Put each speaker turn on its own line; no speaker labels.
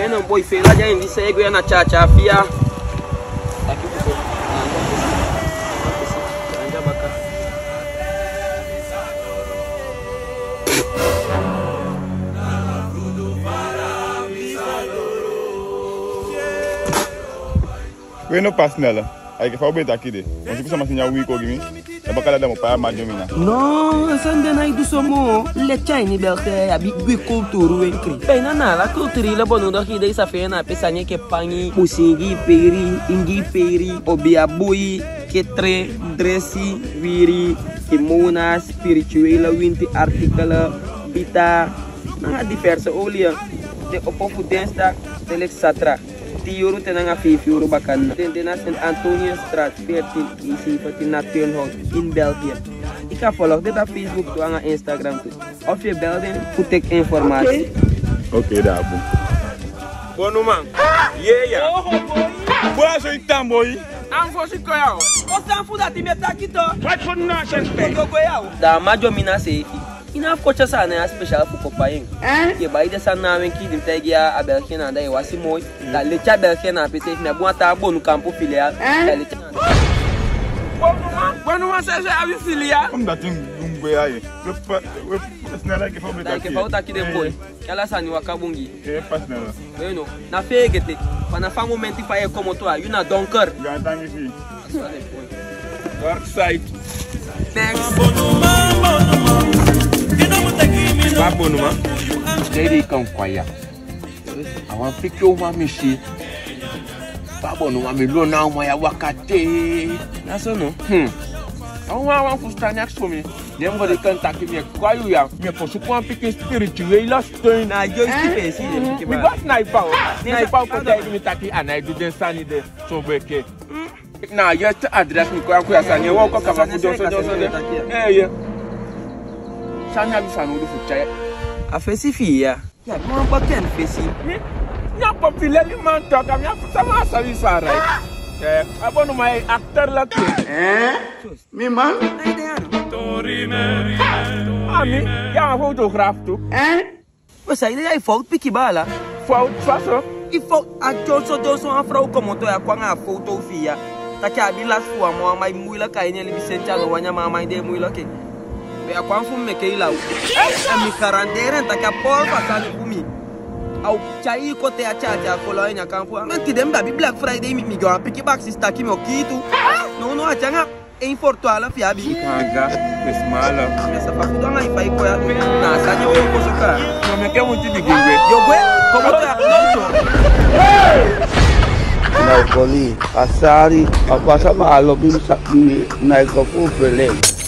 Tena boy fela ja indi sego ya na cha cha fia. Aqui pessoal. Anja baka.
We no pas nela. Ay ke fa beta kide. On se sama sinya wi ko gimi. Da bakala da mo pa ma.
No, sande na idu somo. Le chai ni belte abi gwe kulturu enkri. Pena na la kulturi la bonu do hide isa fena pesanya ke pangi musingi peri, ingi peri, obia bui, ketre, dresi, wiri, kimona, spirituele winti artikelen, bita, nanga diverse olie. De opofu dinsdag, telek satra. Tiuru tenang afi fiuru bakan. Tentena St Antonius Straat Vertin isi fatin nation hall in belgium ika follow volg Facebook toe anga Instagram toe. Of your building, in take tek
oke Oké, okay.
Bonu mang. Yeah yeah.
Boa zo ik boy.
Ango si koyao.
Osan fu da ti meta kito.
Wat voor nonsense.
Da majo mina se. Ina kocha sana ya special fu kopa yin. Ke bai da san na wen ki dim tagia a België na da wasi moy. Da le cha België na pete na bu ata bonu campo filial. Da le cha.
Bonu man. Bonu man says I have filia.
Kom da tin ngwe aye. We pa we pas nela ke fa beta
Da ke fa uta ki de boy. Kala sani wakabungi.
Pas nela.
You know, na fegete. Pana fa momenti fa e como to, you na donker.
Ga tangi fi.
Dark side.
Next.
kɛri kan kwaya àwọn fíkí ó máa mi ṣe bábọ̀ ni wọ́n mi lọ́nà àwọn ya wákàtí
lásán nù.
àwọn wọn àwọn fúnṣẹ́ ní mi ní ẹ̀mọ́ de kan ta kí mi ẹ̀kọ́ ayò ya mi ẹ̀kọ́ sùpọ̀ píkí spirit rẹ̀ lọ́sítọ́yìn.
na yóò ṣì bẹ̀rẹ̀ sí
ìyẹn
kíkẹ́
bá. because na ipa o na ipa o kọjá ẹni mi ta kí àná ẹdun sani dẹ́ tó bẹ́ẹ̀ kẹ́. na yẹ tẹ àdírẹ́sì mi kọ́ ya kó ya sani ẹ̀ wọ́n kọ́ kàmá fún jọ́sọ́jọ́sọ́ dẹ́. ẹ olú fún jẹ́.
Afesi fia. Ya, mo pa ken fesi.
Nya popile li man talk am ya sama sabi sara. Eh, abonu mai actor la ke.
Mi man?
Ai de ano.
Ami, ya ma photograph tu.
O sai de ai fout piki bala.
Faut faso.
I fout a joso joso a frau como to ya kwa nga foto fia. Ta cha bi las fu mo mai muila kai ne li bisencha lo wanya ma mai de muila ke. Be a kwan fu me ke ila. E mi karandere ta ka por pa sa ni fumi. Au chai ko te a cha cha ko lo nya kampu. Man ti dem ba bi Black Friday mi mi go a piki back sister ki mo kitu. No no a changa e infortuala fia bi.
Kaga, pesmala.
Essa faculdade aí vai coia na sanya o koso ka.
No me ke muti di giwe.
Yo gwe, como to ya no
Na ukoli, asari, apasa maalo bin sa bi na ikafu pele.